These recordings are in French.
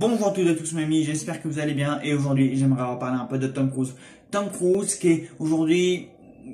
Bonjour à tous et à tous mes amis, j'espère que vous allez bien et aujourd'hui j'aimerais vous parler un peu de Tom Cruise. Tom Cruise qui est aujourd'hui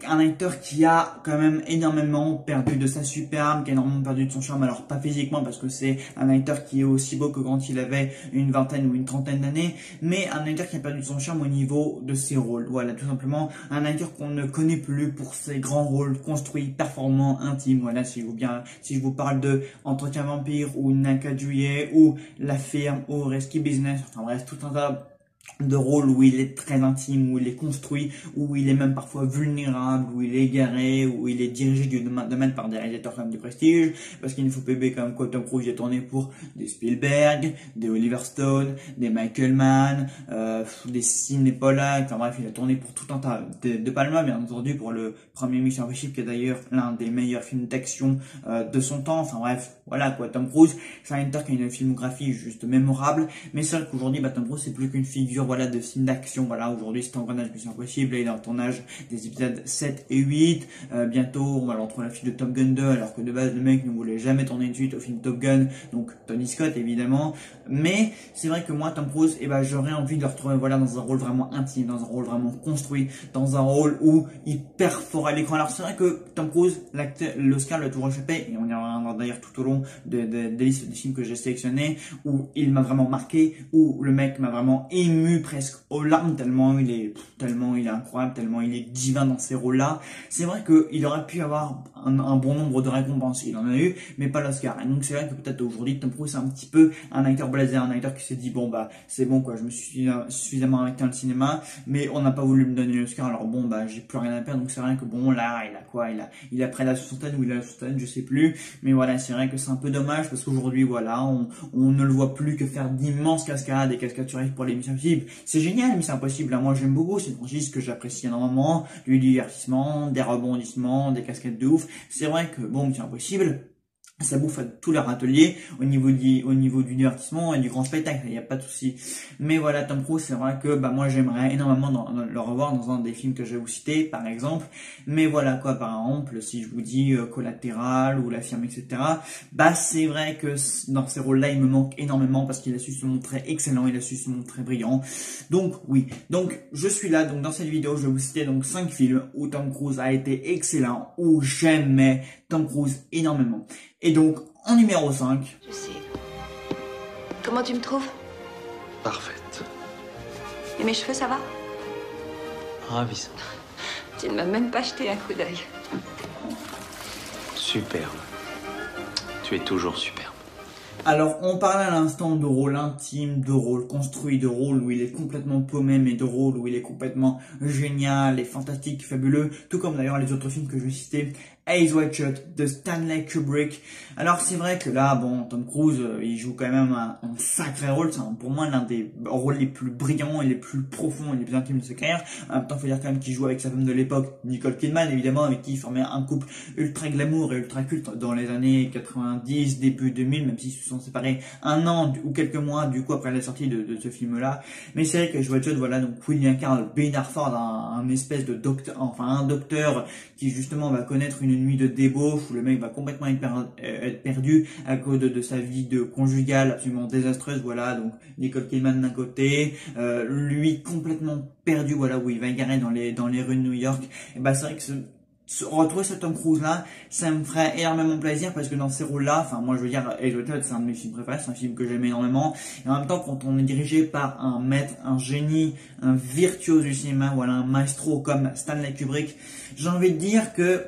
un acteur qui a quand même énormément perdu de sa superbe, qui a énormément perdu de son charme, alors pas physiquement parce que c'est un acteur qui est aussi beau que quand il avait une vingtaine ou une trentaine d'années, mais un acteur qui a perdu de son charme au niveau de ses rôles. Voilà, tout simplement un acteur qu'on ne connaît plus pour ses grands rôles construits, performants, intimes. Voilà, si vous bien, si je vous parle de Entretien vampire ou Naka Juillet ou La ferme ou Rescue Business, enfin bref, tout un tas de rôle où il est très intime, où il est construit, où il est même parfois vulnérable, où il est égaré, où il est dirigé du domaine par des réalisateurs comme du prestige, parce qu'il ne faut oublier comme quoi Tom Cruise a tourné pour des Spielberg, des Oliver Stone, des Michael Mann, euh, des Sidney Pollack, enfin bref, il a tourné pour tout un tas de, de Palma, bien entendu pour le premier Mission Impossible, qui est d'ailleurs l'un des meilleurs films d'action euh, de son temps, enfin bref, voilà quoi, Tom Cruise, c'est un acteur qui a une filmographie juste mémorable, mais c'est vrai qu'aujourd'hui, bah, Tom Cruise c'est plus qu'une figure voilà de films d'action. Voilà, aujourd'hui c'est engrenage Mission Impossible, il est tournage des épisodes 7 et 8. Euh, bientôt, on va retrouver la fille de Top Gun 2, alors que de base le mec ne voulait jamais tourner une suite au film Top Gun, donc Tony Scott évidemment. Mais c'est vrai que moi, Tom Cruise, et eh ben, j'aurais envie de le retrouver voilà, dans un rôle vraiment intime, dans un rôle vraiment construit, dans un rôle où il perfore à l'écran. Alors c'est vrai que Tom Cruise, l'Oscar l'a toujours échappé, et on y d'ailleurs tout au long de, de, des listes des films que j'ai sélectionnés, où il m'a vraiment marqué, où le mec m'a vraiment ému presque aux larmes tellement il est tellement il est incroyable, tellement il est divin dans ces rôles-là. C'est vrai qu'il aurait pu avoir un, bon nombre de récompenses, il en a eu, mais pas l'Oscar. Et donc c'est vrai que peut-être aujourd'hui Tom Cruise c'est un petit peu un acteur blasé, un acteur qui s'est dit bon bah c'est bon quoi, je me suis suffisamment arrêté dans le cinéma, mais on n'a pas voulu me donner l'Oscar, alors bon bah j'ai plus rien à perdre, donc c'est vrai que bon là il a quoi, il a il a près la soixantaine ou il a la soixantaine, je sais plus, mais voilà c'est vrai que c'est un peu dommage parce qu'aujourd'hui voilà on, ne le voit plus que faire d'immenses cascades et cascades pour l'émission c'est génial, mais c'est impossible. Moi, j'aime beaucoup. C'est une franchise que j'apprécie énormément. Du divertissement, des rebondissements, des casquettes de ouf. C'est vrai que, bon, c'est impossible ça bouffe à tous leurs ateliers au niveau du au niveau du divertissement et du grand spectacle il n'y a pas de souci. Mais voilà Tom Cruise c'est vrai que bah moi j'aimerais énormément le revoir dans un des films que je vais vous citer par exemple. Mais voilà quoi par exemple si je vous dis euh, collatéral ou la firme etc bah c'est vrai que dans ces rôles là il me manque énormément parce qu'il a su se montrer excellent il a su se montrer brillant. Donc oui. Donc je suis là. Donc dans cette vidéo je vais vous citer donc cinq films où Tom Cruise a été excellent où j'aimais Tom Cruise énormément et donc, en numéro 5. Je sais. Comment tu me trouves? Parfaite. Et mes cheveux, ça va? Ravissant. Tu ne m'as même pas jeté un coup d'œil. Superbe. Tu es toujours superbe. Alors, on parlait à l'instant de rôle intime, de rôle construit, de rôle où il est complètement paumé, mais de rôle où il est complètement génial et fantastique, fabuleux, tout comme d'ailleurs les autres films que je vais Ace White Shot de Stanley Kubrick. Alors c'est vrai que là, bon, Tom Cruise, euh, il joue quand même un, sacré rôle. C'est pour moi l'un des rôles les plus brillants et les plus profonds et les plus intimes de sa carrière. En même temps, faut dire quand même qu'il joue avec sa femme de l'époque, Nicole Kidman, évidemment, avec qui il formait un couple ultra glamour et ultra culte dans les années 90, début 2000, même s'ils se sont séparés un an ou quelques mois du coup après la sortie de, ce film-là. Mais c'est vrai que White Shot, voilà, donc Will incarne Ben Harford, un, un espèce de docteur, enfin un docteur qui justement va connaître une nuit de débauche où le mec va complètement être, euh, perdu à cause de, sa vie de conjugale absolument désastreuse. Voilà, donc Nicole Kidman d'un côté, euh, lui complètement perdu, voilà, où il va garer dans les dans les rues de New York. Et bah c'est vrai que ce, retrouver ce Tom Cruise là, ça me ferait énormément plaisir parce que dans ces rôles là, enfin moi je veux dire, Edward c'est un de mes films préférés, c'est un film que j'aime énormément. Et en même temps, quand on est dirigé par un maître, un génie, un virtuose du cinéma, voilà, un maestro comme Stanley Kubrick, j'ai envie de dire que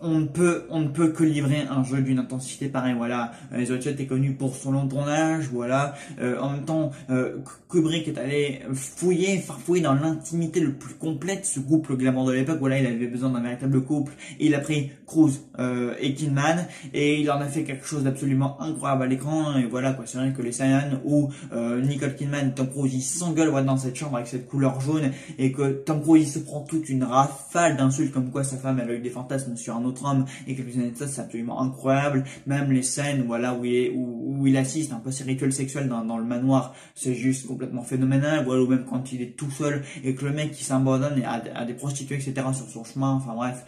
on ne peut on ne peut que livrer un jeu d'une intensité pareille voilà. Les Shot est connu pour son long tournage voilà. Euh, en même temps euh, Kubrick est allé fouiller farfouiller dans l'intimité le plus complète ce couple glamour de l'époque voilà il avait besoin d'un véritable couple. Il a pris Cruz euh, et Kidman et il en a fait quelque chose d'absolument incroyable à l'écran et voilà quoi. C'est vrai que les Cyan où euh, Nicole Kidman Tom Cruise ils s'engueulent voilà, dans cette chambre avec cette couleur jaune et que Tom Cruise se prend toute une rafale d'insultes comme quoi sa femme elle a eu des fantasmes sur un autre homme et quelques années de ça, c'est absolument incroyable. Même les scènes, voilà, où il, est, où, il assiste un peu à ses rituels sexuels dans, le manoir, c'est juste complètement phénoménal. Voilà, ou même quand il est tout seul et que le mec qui s'abandonne à, des prostituées, etc. sur son chemin, enfin bref.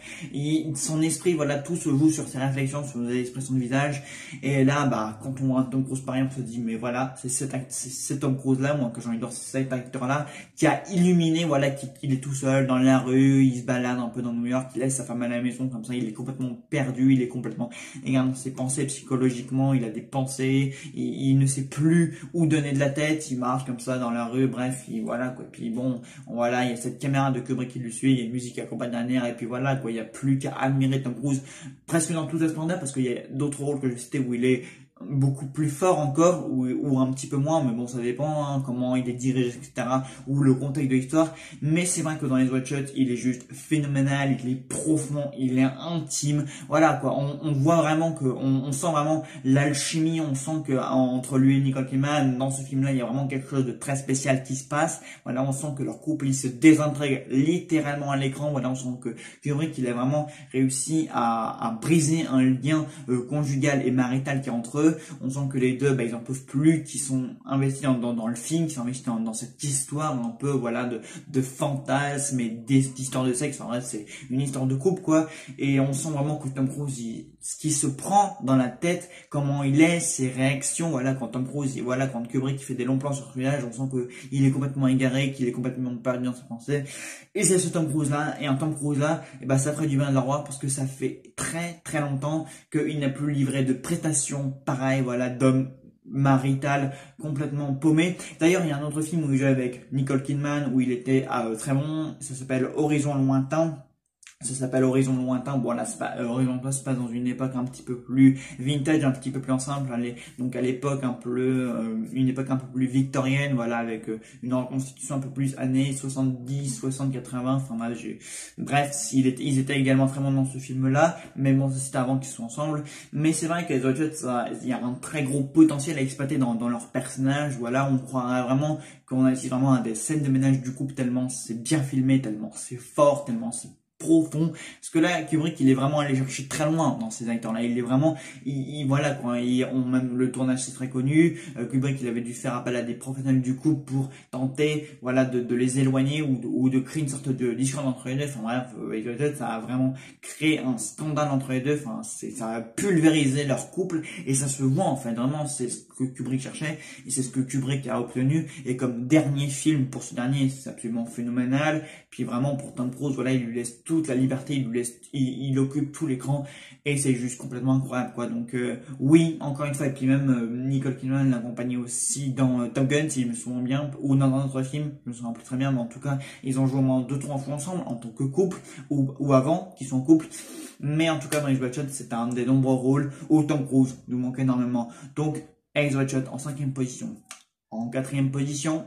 Son esprit, voilà, tout se joue sur ses réflexions, sur les expressions de visage. Et là, bah, quand on voit Tom Cruise pareil, on se dit, mais voilà, c'est cet, cet Tom Cruise là, moi, que j'en adore, c'est cet acteur là, qui a illuminé, voilà, qu'il est tout seul dans la rue, il se balade un peu dans New York, il laisse sa femme à la maison, comme ça, il est complètement perdu, il est complètement égaré dans ses pensées psychologiquement, il a des pensées, il, ne sait plus où donner de la tête, il marche comme ça dans la rue, bref, il, voilà, quoi. Puis bon, voilà, il y a cette caméra de Kubrick qui le suit, il y a une musique accompagne derrière, et puis voilà, quoi, il y a plus qu'à admirer Tom Cruise presque dans tout sa splendeur, parce qu'il y a d'autres rôles que je citais où il est beaucoup plus fort encore ou, ou, un petit peu moins mais bon ça dépend hein, comment il est dirigé etc ou le contexte de l'histoire. Mais c'est vrai que dans les Watch Shots il est juste phénoménal il est profond il est intime. Voilà quoi. On, on voit vraiment que on, on sent vraiment l'alchimie on sent que entre lui et Nicole Kidman dans ce film là il y a vraiment quelque chose de très spécial qui se passe. Voilà on sent que leur couple il se désintègre littéralement à l'écran. Voilà on sent que Kubrick il a vraiment réussi à, à briser un lien euh, conjugal et marital qui est entre eux on sent que les deux, bah, ils en peuvent plus, qui sont investis dans, le film, qui sont investis dans, cette histoire un peu, voilà, de, fantasmes et d'histoires de sexe. En vrai, c'est une histoire de couple, quoi. Et on sent vraiment que Tom Cruise, ce qui se prend dans la tête, comment il est, ses réactions, voilà, quand Tom Cruise, voilà, quand Kubrick fait des longs plans sur son visage, on sent que il est complètement égaré, qu'il est complètement perdu dans ses pensées. Et c'est ce Tom Cruise là, et un Tom Cruise là, et bah, ça ferait du bien de le roi parce que ça fait très très longtemps qu'il n'a plus livré de prestations par voilà, d'homme marital complètement paumé. D'ailleurs, il y a un autre film où il jouait avec Nicole Kidman où il était euh, très bon. Ça s'appelle Horizon lointain. Ça s'appelle Horizon lointain. Bon, là, euh, Horizon lointain se passe dans une époque un petit peu plus vintage, un petit peu plus ensemble. Donc à l'époque un peu, euh, une époque un peu plus victorienne, voilà, avec euh, une reconstitution un peu plus années 70, 60, 80. Enfin là, bref, ils étaient, également très bons dans ce film-là. Mais bon, c'était avant qu'ils soient ensemble. Mais c'est vrai que les il y a un très gros potentiel à exploiter dans, dans leurs personnages. Voilà, on croirait vraiment qu'on a ici vraiment des scènes de ménage du couple tellement c'est bien filmé, tellement c'est fort, tellement c'est profond. Parce que là Kubrick il est vraiment allé chercher très loin dans ces acteurs là il est vraiment il, voilà quoi. Il, on, même le tournage c'est très connu. Euh, Kubrick il avait dû faire appel à des professionnels du coup pour tenter voilà de, les éloigner ou de, créer une sorte de discorde entre les deux. Enfin bref euh, ça a vraiment créé un scandale entre les deux. Enfin ça a pulvérisé leur couple et ça se voit en fait. Vraiment c'est ce que Kubrick cherchait et c'est ce que Kubrick a obtenu. Et comme dernier film pour ce dernier c'est absolument phénoménal. Puis vraiment pour Tom Cruise voilà il lui laisse toute la liberté, il, laisse, il, occupe tout l'écran et c'est juste complètement incroyable quoi. Donc euh, oui, encore une fois, et puis même euh, Nicole Kidman l'accompagnait aussi dans euh, Top Gun si je me souviens bien, ou dans un autre film, je me souviens plus très bien, mais en tout cas, ils ont joué au moins deux trois fois ensemble en tant que couple ou, avant qu'ils sont en couple. Mais en tout cas, dans les Shot, c'est un des nombreux rôles où Tom Cruise nous manque énormément. Donc, Ace Shot en cinquième position. En quatrième position.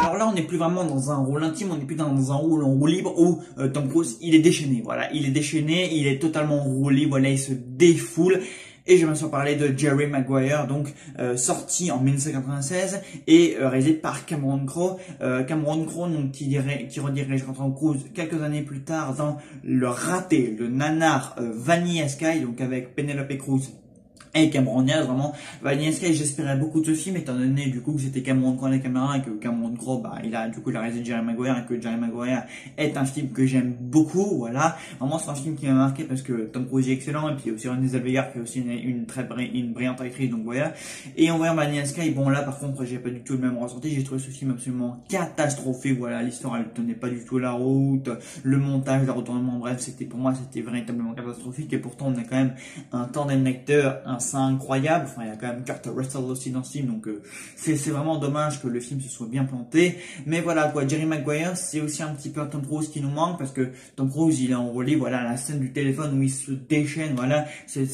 Alors là, on n'est plus vraiment dans un rôle intime, on n'est plus dans un rôle en roue libre où euh, Tom Cruise, il est déchaîné. Voilà, il est déchaîné, il est totalement roulé, voilà, il se défoule. Et je bien parler de Jerry Maguire, donc euh, sorti en 1996 et euh, réalisé par Cameron Crowe. Cameron Crowe, donc qui, qui redirige Tom Cruise quelques années plus tard dans le raté, le nanar Vanilla Sky, donc avec Penelope Cruz et Cameron Diaz, vraiment, Vanilla Sky, j'espérais beaucoup de ce film, étant donné, du coup, que c'était Cameron Crowe à la caméra, et que Cameron Crowe, bah, il a, du coup, il a réalisé Jerry Maguire, et que Jerry Maguire est un film que j'aime beaucoup, voilà. Vraiment, c'est un film qui m'a marqué parce que Tom Cruise est excellent, et puis aussi René Zellweger, qui est aussi une, très une brillante actrice, donc voilà. Et en voyant Vanilla Sky, bon, là, par contre, j'ai pas du tout le même ressenti, j'ai trouvé ce film absolument catastrophique, voilà, l'histoire, elle tenait pas du tout la route, le montage, le retournement, bref, c'était, pour moi, c'était véritablement catastrophique, et pourtant, on a quand même un tandem d'acteurs, un c'est incroyable. Enfin, il y a quand même Kurt Russell aussi dans ce film, donc euh, c'est vraiment dommage que le film se soit bien planté. Mais voilà quoi, Jerry Maguire, c'est aussi un petit peu Tom Cruise qui nous manque parce que Tom Cruise, il est enrôlé, voilà, la scène du téléphone où il se déchaîne, voilà, c'est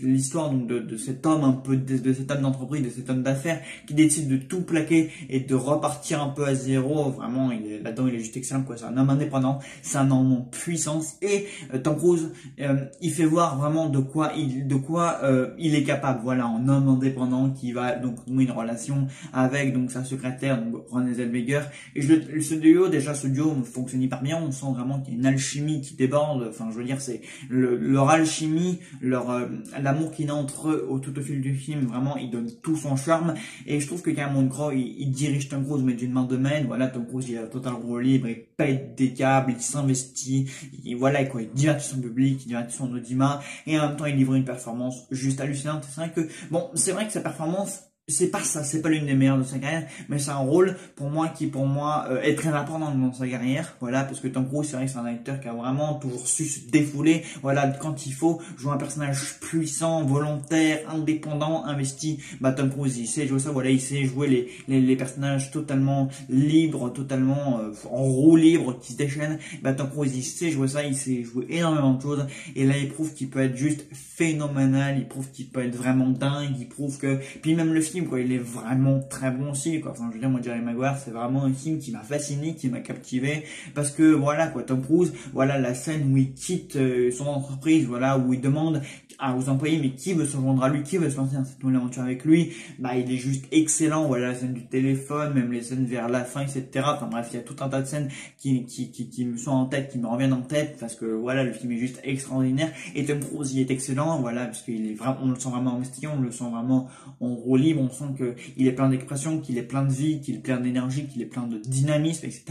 l'histoire de, de cet homme un peu de, cet homme d'entreprise, de cet homme d'affaires qui décide de tout plaquer et de repartir un peu à zéro. Vraiment, il là-dedans, il est juste excellent quoi. C'est un homme indépendant, c'est un homme en puissance et euh, Tom Cruise, euh, il fait voir vraiment de quoi il de quoi euh, il est capable. Voilà, un homme indépendant qui va donc nouer une relation avec donc sa secrétaire donc Renée Zellweger. Et ce duo déjà ce duo fonctionne hyper bien. On sent vraiment qu'il y a une alchimie qui déborde. Enfin, je veux dire, c'est le, leur alchimie, leur euh, l'amour qu'il a entre eux au tout au fil du film. Vraiment, il donne tout son charme. Et je trouve que Cameron Crowe, il, il dirige Tom Cruise mais d'une main de main. Voilà, Tom Cruise, il a total rôle libre, il pète des câbles, il s'investit. Il, voilà quoi, il divertit son public, il divertit son audimat et en même temps il livre une performance juste hallucinante. C'est vrai que bon, c'est vrai que sa performance c'est pas ça, c'est pas l'une des meilleures de sa carrière, mais c'est un rôle pour moi qui pour moi euh, est très important dans sa carrière, voilà, parce que Tom Cruise c'est vrai que c'est un acteur qui a vraiment toujours su se défouler, voilà, quand il faut jouer un personnage puissant, volontaire, indépendant, investi, bah Tom Cruise il sait jouer ça, voilà, il sait jouer les les, les personnages totalement libres, totalement euh, en roue libre qui se déchaînent, bah Tom Cruise il sait jouer ça, il sait jouer énormément de choses, et là il prouve qu'il peut être juste phénoménal, il prouve qu'il peut être vraiment dingue, il prouve que, puis même le film quoi. Il est vraiment très bon aussi, quoi. Enfin, je veux dire, moi, Jerry Maguire, c'est vraiment un film qui m'a fasciné, qui m'a captivé, parce que, voilà, quoi, Tom Cruise, voilà la scène où il quitte euh, son entreprise, voilà, où il demande aux employés, mais qui veut se joindre à lui, qui veut se lancer dans cette nouvelle aventure avec lui, bah, il est juste excellent, voilà, la scène du téléphone, même les scènes vers la fin, etc. Enfin, bref, il y a tout un tas de scènes qui, qui, qui, me sont en tête, qui me reviennent en tête, parce que, voilà, le film est juste extraordinaire, et Tom Cruise, il est excellent, voilà, parce qu'il est vraiment, on le sent vraiment investi, on le sent vraiment en roue libre, on sent qu'il est plein d'expression, qu'il est plein de vie, qu'il est plein d'énergie, qu'il est plein de dynamisme, etc.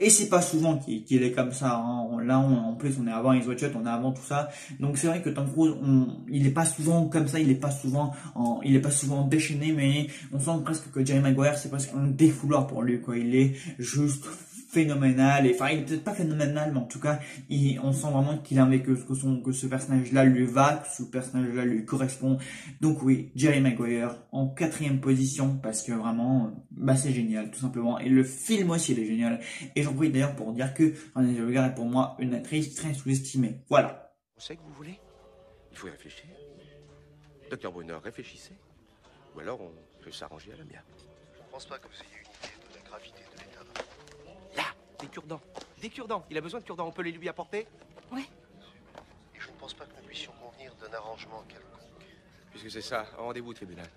Et c'est pas souvent qu'il est comme ça. Hein. Là, en plus, on est avant les Watch on est avant tout ça. Donc c'est vrai que Tom Cruise, il est pas souvent comme ça, il est pas souvent, en, il est pas souvent déchaîné, mais on sent presque que Jerry Maguire, c'est presque un défouloir pour lui, quoi. Il est juste phénoménal. Enfin, il est peut-être pas phénoménal, mais en tout cas, on sent vraiment qu'il a que, que, son, que ce personnage-là lui va, que ce personnage-là lui correspond. Donc oui, Jerry Maguire en quatrième position, parce que vraiment, bah, c'est génial, tout simplement. Et le film aussi, il est génial. Et j'en profite d'ailleurs pour dire que Renée Zellweger est pour moi une actrice très sous-estimée. Voilà. On sait que vous voulez Il faut y réfléchir. Docteur Brunner, réfléchissez. Ou alors on peut s'arranger à la mienne. Je ne pense pas que vous ayez une idée de la gravité de l'état. Là, des cure-dents. Des cure-dents. Il a besoin de cure-dents. On peut les lui apporter Ouais. Et je ne pense pas que nous puissions convenir d'un arrangement quelconque. Puisque c'est ça, rendez-vous au tribunal.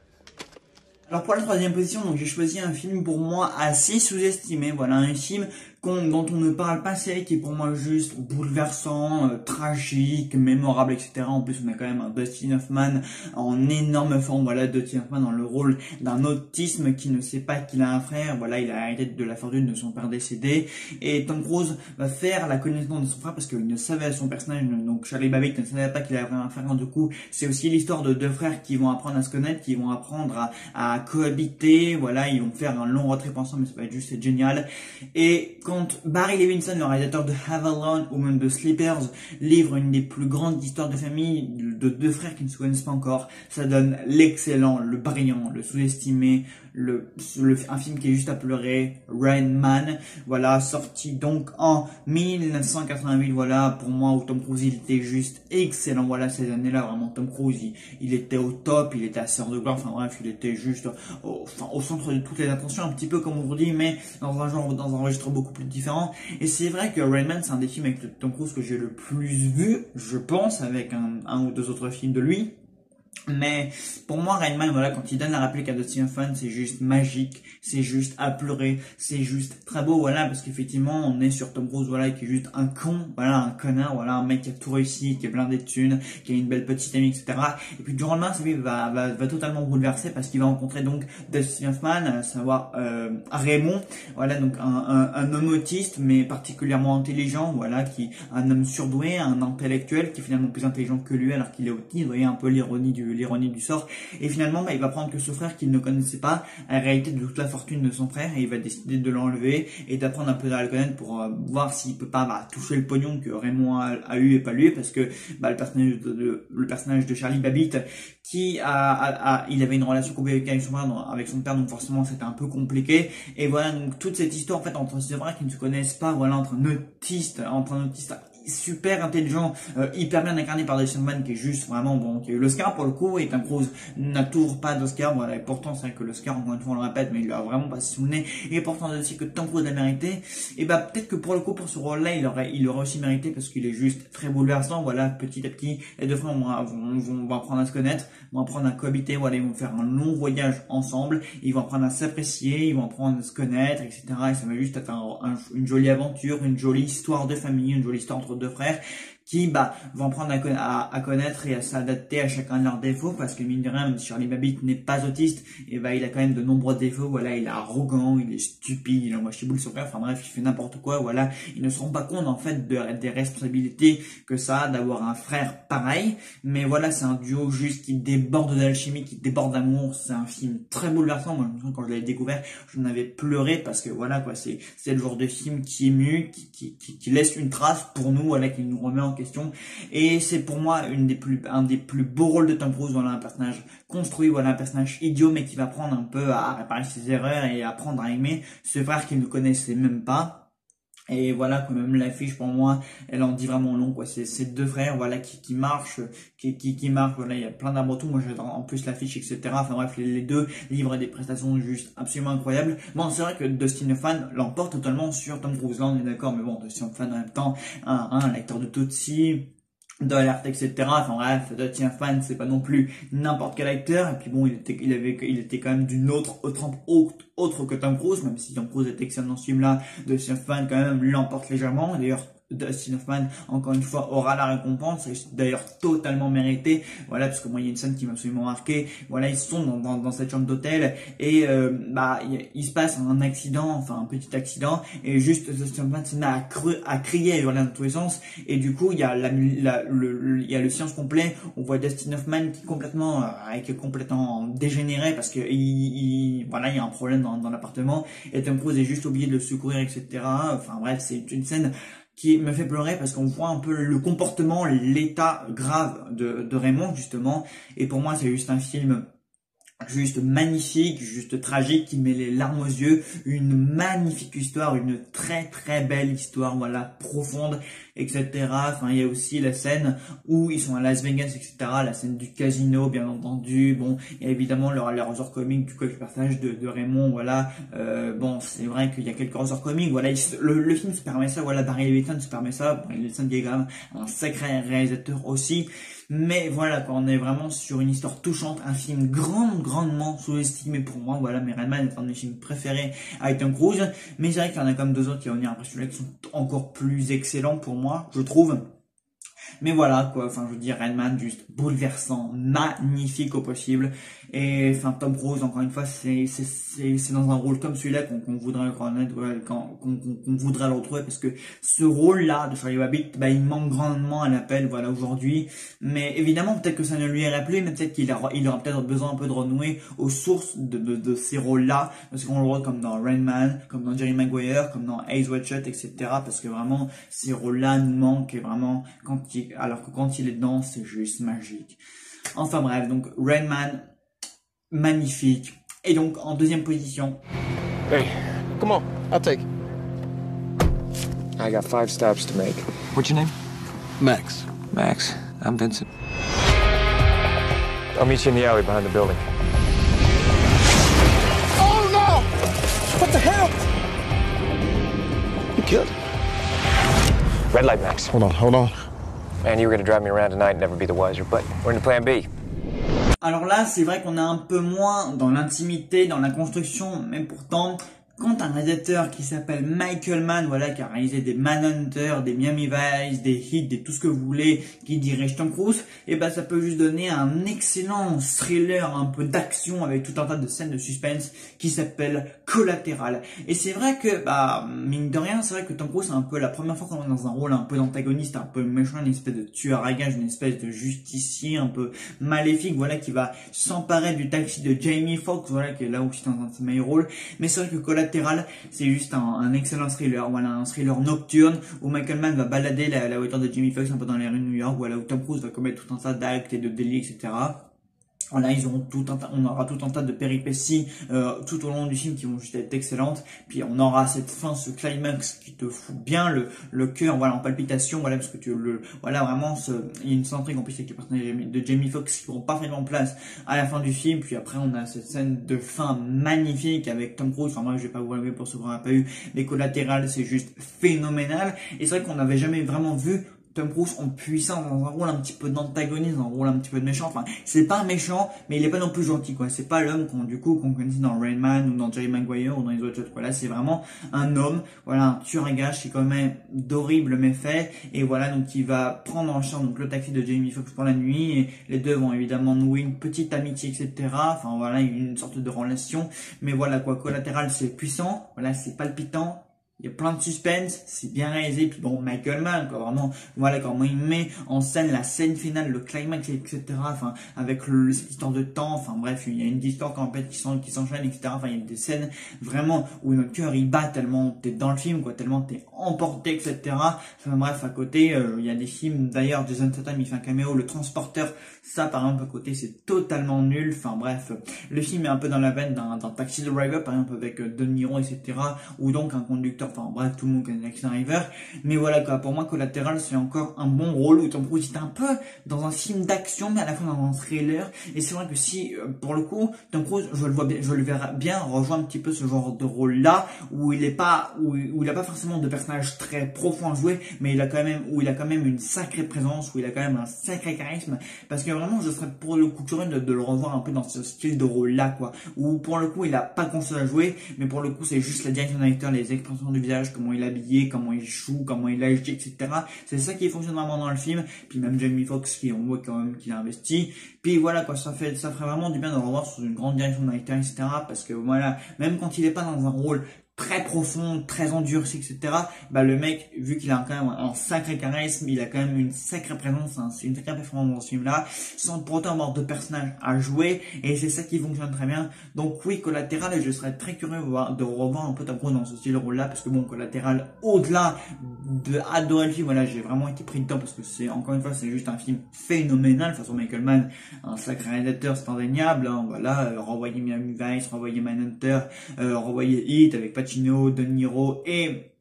Alors pour la troisième position, donc j'ai choisi un film pour moi assez sous-estimé. Voilà, un film dont on ne parle pas assez, qui est pour moi juste bouleversant, euh, tragique, mémorable, etc. En plus, on a quand même un Dustin Hoffman en énorme forme. Voilà, Dustin Hoffman dans le rôle d'un autisme qui ne sait pas qu'il a un frère. Voilà, il a hérité de la fortune de son père décédé. Et Tom Cruise va faire la connaissance de son frère parce qu'il ne savait son personnage, donc Charlie Babbitt ne savait pas qu'il avait un frère. Du coup, c'est aussi l'histoire de deux frères qui vont apprendre à se connaître, qui vont apprendre à, cohabiter. Voilà, ils vont faire un long road trip ensemble, mais ça va être juste génial. Et quand Barry Levinson, le réalisateur de Avalon ou même de Sleepers, livre une des plus grandes histoires de famille de deux frères qui ne se connaissent pas encore, ça donne l'excellent, le brillant, le sous-estimé, le, un film qui est juste à pleurer, Rain Man, voilà, sorti donc en 1988, voilà, pour moi, où Tom Cruise, il était juste excellent, voilà, ces années-là, vraiment, Tom Cruise, il, était au top, il était à sœur de gloire, enfin bref, il était juste au, centre de toutes les attentions, un petit peu comme aujourd'hui, mais dans un genre, dans un registre beaucoup différent, et c'est vrai que Rain c'est un des films avec Tom Cruise que j'ai le plus vu, je pense, avec un ou deux autres films de lui, mais pour moi, Rainman, voilà, quand il donne la réplique à Dustin Hoffman, c'est juste magique, c'est juste à pleurer, c'est juste très beau, voilà, parce qu'effectivement, on est sur Tom Cruise, voilà, qui est juste un con, voilà, un connard, voilà, un mec qui a tout réussi, qui est blindé de thunes, qui a une belle petite amie, etc. Et puis du lendemain, sa vie va, va, va totalement bouleverser parce qu'il va rencontrer donc Dustin Hoffman, à savoir euh, Raymond, voilà, donc un, un, un, homme autiste, mais particulièrement intelligent, voilà, qui un homme surdoué, un intellectuel, qui est finalement plus intelligent que lui, alors qu'il est autiste, vous voyez un peu l'ironie du l'ironie du sort. Et finalement, bah, il va prendre que ce frère qu'il ne connaissait pas a réalité de toute la fortune de son frère et il va décider de l'enlever et d'apprendre un peu à le connaître pour euh, voir s'il peut pas bah, toucher le pognon que Raymond a, eu et pas lui parce que bah, le personnage de, le personnage de Charlie Babbitt qui a, a, il avait une relation compliquée avec son père, donc forcément c'était un peu compliqué et voilà donc toute cette histoire en fait entre ces frères qui ne se connaissent pas voilà entre un autiste entre un autiste super intelligent, euh, hyper bien incarné par Dustin Hoffman qui est juste vraiment bon, qui a eu l'Oscar pour le coup, et Tom Cruise n'a toujours pas d'Oscar, voilà, et pourtant c'est vrai que l'Oscar, encore une fois on le répète, mais il a vraiment pas souvenir, et pourtant aussi que Tom Cruise l'a mérité, et bah peut-être que pour le coup pour ce rôle-là il aurait, il aurait aussi mérité parce qu'il est juste très bouleversant, voilà, petit à petit, les deux frères vont, vont, vont, apprendre à se connaître, vont apprendre à cohabiter, voilà, ils vont faire un long voyage ensemble, ils vont apprendre à s'apprécier, ils vont apprendre à se connaître, etc. Et ça va juste être une jolie aventure, une jolie histoire de famille, une jolie histoire entre deux frères qui bah, vont prendre à, à, connaître et à s'adapter à chacun de leurs défauts parce que mine de rien, même Charlie Babbitt n'est pas autiste, et bah, il a quand même de nombreux défauts. Voilà, il est arrogant, il est stupide, il envoie chez boule sur enfin bref, il fait n'importe quoi. Voilà, il ne se rend pas compte en fait de, des responsabilités que ça a d'avoir un frère pareil. Mais voilà, c'est un duo juste qui déborde d'alchimie, qui déborde d'amour. C'est un film très bouleversant. Moi, quand je l'avais découvert, je avais pleuré parce que voilà quoi, c'est c'est le genre de film qui émue, qui, qui, qui, qui laisse une trace pour nous, voilà, qui nous remet en question. Et c'est pour moi une des plus, un des plus beaux rôles de Tom Cruise. Voilà un personnage construit, voilà un personnage idiot, mais qui va prendre un peu à réparer ses erreurs et apprendre à aimer ce frère qu'il ne connaissait même pas. Et voilà, quand même, l'affiche, pour moi, elle en dit vraiment long, quoi. C'est ces deux frères, voilà, qui, qui marchent, qui, qui, qui marchent, voilà, il y a plein d'arbres tout. Moi, j'adore en plus l'affiche, etc. Enfin bref, les, deux livrent des prestations juste absolument incroyables. Bon, c'est vrai que Dustin Hoffman l'emporte totalement sur Tom Cruise. Là, on est d'accord, mais bon, Dustin Hoffman, en même temps, un, un, lecteur de Tootsie, d'alerte etc enfin bref Dustin Hoffman c'est pas non plus n'importe quel acteur. Et puis bon il était il avait il était quand même d'une autre autre autre que Tom Cruise même si Tom Cruise est excellent dans ce film là Dustin Hoffman quand même l'emporte légèrement. D'ailleurs Dustin Hoffman, encore une fois, aura la récompense, c'est d'ailleurs totalement mérité, voilà, parce que moi, il y a une scène qui m'a absolument marqué, voilà, ils sont dans, dans, dans cette chambre d'hôtel, et euh, bah, il, se passe un accident, enfin, un petit accident, et juste, Dustin Hoffman se met à, à crier, voilà, dans tous les sens, et du coup, il y a la, le, il y a le silence complet, on voit Dustin Hoffman qui complètement, euh, qui est complètement dégénéré, parce que, il, voilà, il y a un problème dans, dans l'appartement, et Tom Cruise est juste oublié de le secourir, etc., enfin, bref, c'est une scène qui me fait pleurer parce qu'on voit un peu le comportement, l'état grave de, de Raymond justement. Et pour moi, c'est juste un film juste magnifique, juste tragique, qui met les larmes aux yeux, une magnifique histoire, une très très belle histoire, voilà, profonde, etc. Enfin, il y a aussi la scène où ils sont à Las Vegas, etc. La scène du casino, bien entendu. Bon, il y a évidemment leur, leur comique comique du coup, le personnage de, Raymond, voilà. Euh, bon, c'est vrai qu'il y a quelques ressorts comiques, voilà. le, film se permet ça, voilà. Barry Levinson se permet ça. Barry Levinson est quand un sacré réalisateur aussi. Mais voilà, quand on est vraiment sur une histoire touchante, un film grand, grandement sous-estimé pour moi. Voilà, mais Redman est un de mes films préférés avec Tom Cruise. Mais c'est vrai qu'il y en a comme deux autres qui ont une impression qui sont encore plus excellents pour moi, je trouve. Mais voilà, quoi, enfin, je veux dire, Redman, juste bouleversant, magnifique au possible. Et, enfin, Tom Cruise, encore une fois, c'est, dans un rôle comme celui-là qu'on, qu'on voudrait qu'on, qu'on, voudrait le retrouver, parce que ce rôle-là de Charlie Babbitt, bah, il manque grandement à l'appel, voilà, aujourd'hui. Mais évidemment, peut-être que ça ne lui irait plus, mais peut-être qu'il aura, il aura peut-être besoin un peu de renouer aux sources de, de, de ces rôles-là, parce qu'on le voit comme dans Rain comme dans Jerry Maguire, comme dans Ace Watch etc., parce que vraiment, ces rôles-là nous manquent, et vraiment, quand il, alors que quand il est dedans, c'est juste magique. Enfin bref, donc Rain magnifique. Et donc en deuxième position. Hey, come on, I'll take. I got five stops to make. What's your name? Max. Max. I'm Vincent. I'll meet you in the alley behind the building. Oh no! What the hell? You killed? Red light, Max. Hold on, hold on. Man, you were gonna drive me around tonight and never be the wiser, but we're in plan B. Alors là, c'est vrai qu'on est un peu moins dans l'intimité, dans la construction, mais pourtant, quand un réalisateur qui s'appelle Michael Mann, voilà, qui a réalisé des Manhunter, des Miami Vice, des Hits, des tout ce que vous voulez, qui dirige Tom Cruise, et ben ça peut juste donner un excellent thriller, un peu d'action avec tout un tas de scènes de suspense qui s'appelle Collatéral. Et c'est vrai que, bah, mine de rien, c'est vrai que Tom Cruise c'est un peu la première fois qu'on est dans un rôle un peu d'antagoniste, un peu méchant, une espèce de tueur à gage, une espèce de justicier un peu maléfique, voilà, qui va s'emparer du taxi de Jamie Foxx, voilà, qui est là aussi dans un de ses meilleurs rôles. Mais c'est vrai que Collatéral c'est juste un, excellent thriller, voilà, un thriller nocturne où Michael Mann va balader la, la hauteur de Jimmy Fox un peu dans les rues de New York, voilà, où Tom Cruise va commettre tout un tas d'actes et de délits, etc. Voilà, ils auront tout un on aura tout un tas de péripéties euh, tout au long du film qui vont juste être excellentes. Puis on aura cette fin, ce climax qui te fout bien le, le cœur, voilà, en palpitation, voilà, parce que tu le, voilà, vraiment, ce, il y a une centrique en plus avec les personnages de Jamie Foxx qui vont parfaitement en place à la fin du film. Puis après, on a cette scène de fin magnifique avec Tom Cruise. Enfin, moi, je vais pas vous relever pour ce qu'on n'a pas eu. Les collatérales, c'est juste phénoménal. Et c'est vrai qu'on n'avait jamais vraiment vu Tom Cruise en puissance dans un rôle un petit peu d'antagoniste, un rôle un petit peu de méchant. Enfin, c'est pas un méchant, mais il est pas non plus gentil, quoi. C'est pas l'homme qu'on, du coup, qu'on connaissait dans Rain Man ou dans Jerry Maguire ou dans les autres quoi. Là, c'est vraiment un homme, voilà, un tueur gage qui commet d'horribles méfaits. Et voilà, donc, il va prendre en charge, donc, le taxi de Jamie Foxx pour la nuit. Et les deux vont évidemment nouer une petite amitié, etc. Enfin, voilà, une sorte de relation. Mais voilà, quoi, collatéral, c'est puissant. Voilà, c'est palpitant il y a plein de suspense, c'est bien réalisé, puis bon, Michael Mann, quoi, vraiment, voilà, comment il met en scène la scène finale, le climax, etc., enfin, avec le, histoire de temps, enfin, bref, il y a une histoire en qui s'enchaîne, etc., enfin, il y a des scènes vraiment où notre cœur, il bat tellement t'es dans le film, quoi, tellement t'es emporté, etc., enfin, bref, à côté, euh, il y a des films, d'ailleurs, Jason Statham, il fait un caméo, Le Transporteur, ça, par exemple, à côté, c'est totalement nul, enfin, bref, le film est un peu dans la veine d'un Taxi Driver, par exemple, avec euh, De Niro, etc., ou donc un conducteur enfin bref, tout le monde connaît Jackson River, mais voilà quoi, pour moi Collateral c'est encore un bon rôle. Où Tom Cruise est un peu dans un film d'action mais à la fois dans un thriller, et c'est vrai que si, euh, pour le coup, Tom Cruise, je le vois bien, je le verrai bien rejoindre un petit peu ce genre de rôle là, où il est pas, où, il a pas forcément de personnage très profond à jouer, mais il a quand même, où il a quand même une sacrée présence, où il a quand même un sacré charisme, parce que vraiment je serais pour le coup curieux de, de le revoir un peu dans ce style de rôle là quoi, où pour le coup il a pas grand chose à jouer, mais pour le coup c'est juste la direction d'acteur, les expressions visage, comment il est habillé, comment il joue, comment il agit, etc. C'est ça qui fonctionne vraiment dans le film. Puis même Jamie Foxx, qui on voit quand même qu'il a investi. Puis voilà quoi, ça fait, ça ferait vraiment du bien de le revoir sur une grande direction d'acteur, etc. Parce que voilà, même quand il est pas dans un rôle très profond, très endurci, etc. Bah le mec, vu qu'il a quand même un sacré charisme, il a quand même une sacrée présence, hein, une sacrée performance dans ce film-là, sans pour autant avoir de personnages à jouer, et c'est ça qui fonctionne très bien. Donc oui, Collatéral, et je serais très curieux de revoir un peu Tom dans ce style de rôle-là, parce que bon, Collatéral, au-delà de adorer le film, voilà, j'ai vraiment été pris de temps, parce que c'est, encore une fois, c'est juste un film phénoménal, façon Michael Mann, un sacré réalisateur, c'est indéniable, hein, voilà, euh, renvoyer Miami Vice, renvoyer Manhunter, euh, renvoyer Hit avec De Niro et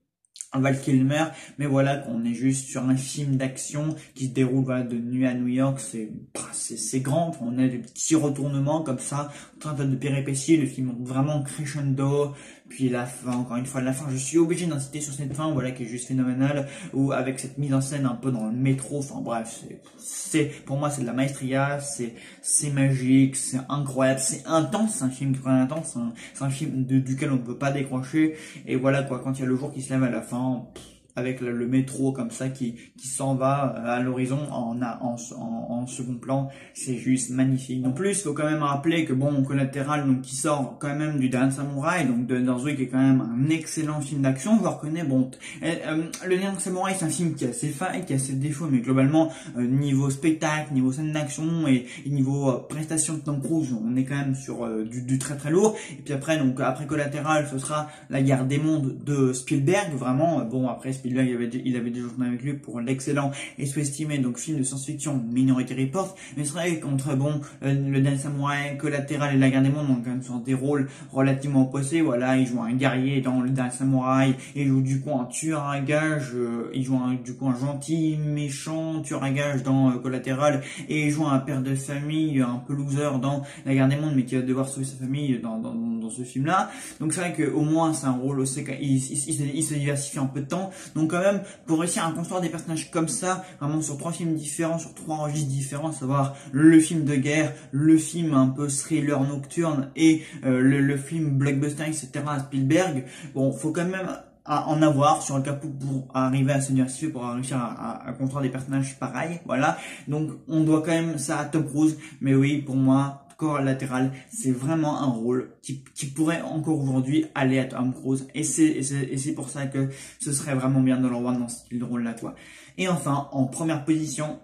Val Kilmer, mais voilà qu'on est juste sur un film d'action qui se déroule de nuit à New York, c'est c'est grand, on a des petits retournements comme ça, train de péripéties, le film vraiment crescendo, puis la fin, encore une fois, la fin, je suis obligé d'insister sur cette fin, voilà, qui est juste phénoménale, ou avec cette mise en scène un peu dans le métro, enfin bref, c'est, pour moi, c'est de la maestria, c'est, c'est magique, c'est incroyable, c'est intense, c'est un film très intense, c'est un, film duquel on ne peut pas décrocher, et voilà, quoi, quand il y a le jour qui se lève à la fin, avec le, métro comme ça qui, qui s'en va euh, à l'horizon en, en, en, second plan, c'est juste magnifique. En plus, faut quand même rappeler que bon, Collatéral, donc qui sort quand même du Dernier Samouraï, donc de Northwick est quand même un excellent film d'action, je le reconnais, bon, euh, le Dernier Samouraï c'est un film qui a ses failles, qui a ses défauts, mais globalement, euh, niveau spectacle, niveau scène d'action et, niveau prestation de Tom Cruise, on est quand même sur du, du, très très lourd. Et puis après, donc après Collatéral, ce sera La guerre des mondes de Spielberg, vraiment, bon après Spielberg il avait, il avait déjà joué avec lui pour l'excellent et sous-estimé donc film de science-fiction Minority Report. Mais c'est vrai qu'entre bon euh, le Dan Samurai, Collatéral et La Guerre des Mondes, donc quand même sur des rôles relativement opposés. Voilà, il joue un guerrier dans le Dan Samurai, il joue du coup un tueur à gage, euh, il joue un, du coup un gentil méchant tueur à gage dans euh, Collatéral et il joue un père de famille un peu loser dans La Guerre des Mondes, mais qui va devoir sauver sa famille dans, dans, dans ce film-là. Donc c'est vrai qu'au moins c'est un rôle aussi, il, il, il, se diversifie un peu de temps. Donc quand même, pour réussir à construire des personnages comme ça, vraiment sur trois films différents, sur trois registres différents, à savoir le film de guerre, le film un peu thriller nocturne et euh, le, film blockbuster, etc. à Spielberg, bon, faut quand même en avoir sur le capot pour arriver à se diversifier, pour réussir à, à, construire des personnages pareils, voilà. Donc on doit quand même ça à Tom Cruise, mais oui, pour moi, corps latéral, c'est vraiment un rôle qui, pourrait encore aujourd'hui aller à Tom Cruise. Et c'est, pour ça que ce serait vraiment bien de le revoir dans ce rôle-là, quoi. Et enfin, en première position,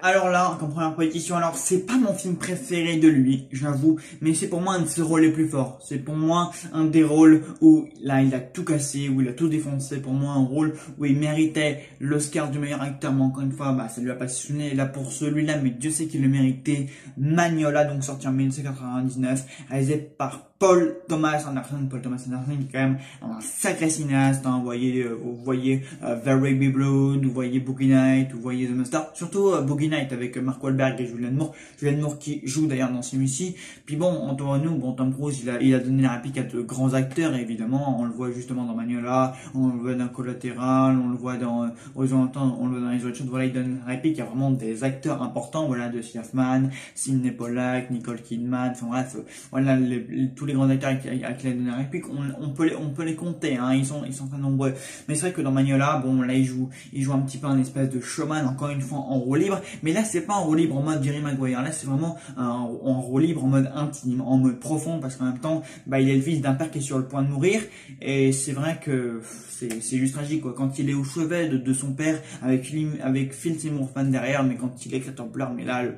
Alors là, en première position, alors c'est pas mon film préféré de lui, j'avoue, mais c'est pour moi un de ses rôles les plus forts. C'est pour moi un des rôles où là il a tout cassé, où il a tout défoncé. Pour moi un rôle où il méritait l'Oscar du meilleur acteur, mais encore une fois, bah ça lui a pas sonné là pour celui-là, mais Dieu sait qu'il le méritait. Magnola, donc sorti en 1999, réalisé par Paul Thomas Anderson, Paul Thomas Anderson est quand même un sacré cinéaste, hein, vous voyez, euh, vous voyez euh, Very Big Blood, vous voyez Boogie Night, vous voyez The Master, surtout euh, Boogie Night avec Mark Wahlberg et Julianne Moore, Julianne Moore qui joue d'ailleurs dans celui-ci, puis bon, nous, bon, Tom Cruise, il a, il a donné la réplique à de grands acteurs, évidemment, on le voit justement dans Magnola, on le voit dans Collateral, on le voit dans Horizon on le voit dans voilà, il donne la réplique. À vraiment des acteurs importants, voilà, de Hoffman, Sidney Pollack, Nicole Kidman, enfin bref, voilà, les, tous les grands acteurs avec, la dernière réplique, on, peut les, on peut les compter, hein, ils sont, ils sont très nombreux. Mais c'est vrai que dans Magnola, bon, là, il joue, il joue un petit peu un espèce de showman, encore une fois, en roue libre. Mais là, c'est pas en roue libre en mode Jerry Maguire. Là, c'est vraiment en roue libre en mode intime, en mode profond, parce qu'en même temps, bah, il est le fils d'un père qui est sur le point de mourir. Et c'est vrai que c'est, juste tragique, quoi. Quand il est au chevet de, son père, avec, Phil Seymour derrière, mais quand il écrit en pleurs, mais là, le,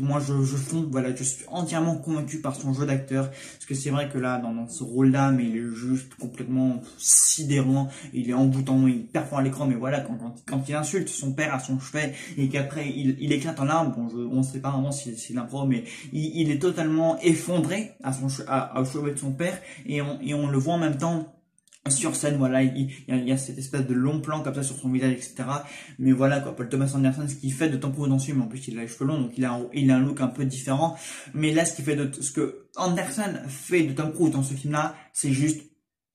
moi je, je fonds, voilà, je suis entièrement convaincu par son jeu d'acteur, parce que c'est vrai que là, dans, dans ce rôle-là, mais il est juste complètement sidérant, il est emboutant, il perd à l'écran, mais voilà, quand, quand, il insulte son père à son chevet, et qu'après il, il éclate en larmes, bon, je, on ne sait pas vraiment si c'est l'impro, mais il, il, est totalement effondré à son à, au chevet de son père, et on, et on le voit en même temps sur scène, voilà, il, y a, cette espèce de long plan comme ça sur son visage, etc. Mais voilà, quoi, Paul Thomas Anderson, ce qu'il fait de Tom Cruise dans ce film, en plus il a les cheveux longs, donc il a, un, il a un look un peu différent. Mais là, ce qui fait de, ce que Anderson fait de Tom Cruise dans ce film-là, c'est juste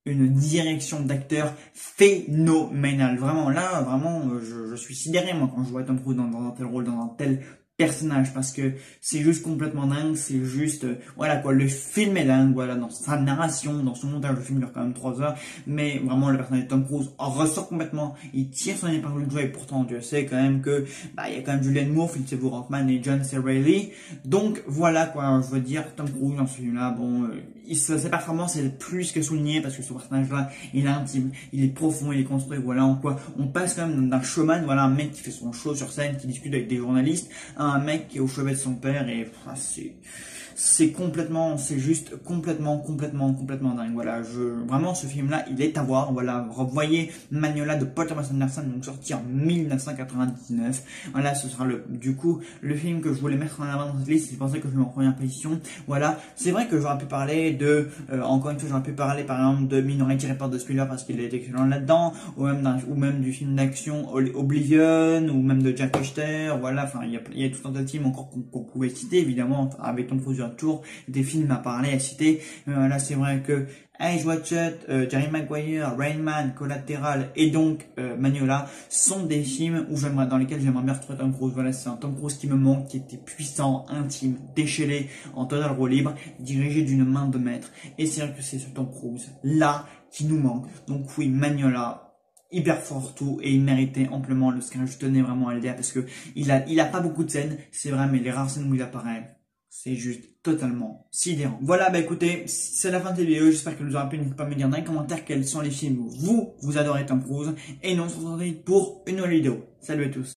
une direction d'acteur phénoménale. Vraiment, là, vraiment, je, je, suis sidéré, moi, quand je vois Tom Cruise dans, dans un tel rôle, dans un tel personnage parce que c'est juste complètement dingue, c'est juste euh, voilà quoi, le film est dingue, voilà dans sa narration, dans son montage, le film dure quand même 3 heures, mais vraiment le personnage de Tom Cruise ressort complètement, il tire son épingle du jeu et pourtant Dieu sait quand même que bah il y a quand même Julianne Moore, Philip Seymour Hoffman et John C. Reilly, donc voilà quoi, je veux dire Tom Cruise dans ce film-là, bon, euh, il, ses performances est plus que souligné parce que ce personnage-là, il est intime, il est profond, il est construit, voilà en quoi on passe quand même d'un showman, voilà un mec qui fait son show sur scène, qui discute avec des journalistes, un mec qui est au chevet de son père et c'est c'est complètement, c'est juste complètement, complètement, complètement dingue. Voilà, je, vraiment, ce film-là, il est à voir. Voilà, revoyez Magnola de Paul Thomas Anderson, donc sorti en 1999. Voilà, ce sera le, du coup, le film que je voulais mettre en avant dans cette liste. C'est pour ça que je mets en première position. Voilà, c'est vrai que j'aurais pu parler de, euh, encore une fois, j'aurais pu parler par exemple de Minority Report de Spiller parce qu'il est excellent là-dedans, ou même ou même du film d'action Oblivion, ou même de Jack Reacher. Voilà, enfin, il y a, y a tout un tas de films encore qu'on pouvait citer, évidemment, avec Tom Cruise tour des films à parler, à citer. Euh, là, c'est vrai que Ice Watch euh, Jerry Maguire, Rain Man, Collateral et donc euh, sont des films où j'aimerais, dans lesquels j'aimerais bien retrouver Tom Cruise. Voilà, c'est un Tom Cruise qui me manque, qui était puissant, intime, déchaîné, en total libre, dirigé d'une main de maître. Et c'est vrai que c'est ce Tom Cruise là qui nous manque. Donc oui, Magnola, hyper fort tout et il méritait amplement le screen. Je tenais vraiment à le dire parce que il a, il a pas beaucoup de scènes, c'est vrai, mais les rares scènes où il apparaît, c'est juste totalement sidérant. Voilà, bah écoutez, c'est la fin de cette vidéo. J'espère que vous aurez pu. N'hésitez pas à me dire dans les commentaires quels sont les films où vous, vous adorez Tom Cruise. Et nous on se retrouve pour une nouvelle vidéo. Salut à tous.